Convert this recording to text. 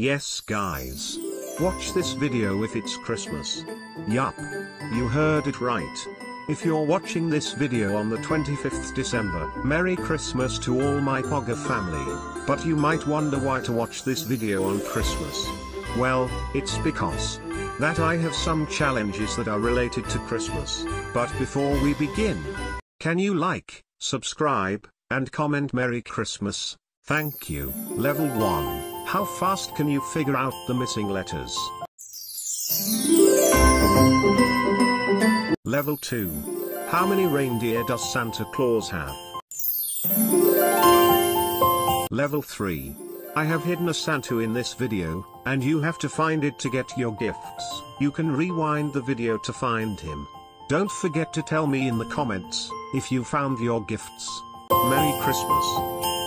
Yes guys. Watch this video if it's Christmas. Yup. You heard it right. If you're watching this video on the 25th December, Merry Christmas to all my Pogger family. But you might wonder why to watch this video on Christmas. Well, it's because that I have some challenges that are related to Christmas. But before we begin, can you like, subscribe, and comment Merry Christmas? Thank you. Level 1. How fast can you figure out the missing letters? Level 2. How many reindeer does Santa Claus have? Level 3. I have hidden a Santa in this video, and you have to find it to get your gifts. You can rewind the video to find him. Don't forget to tell me in the comments, if you found your gifts. Merry Christmas.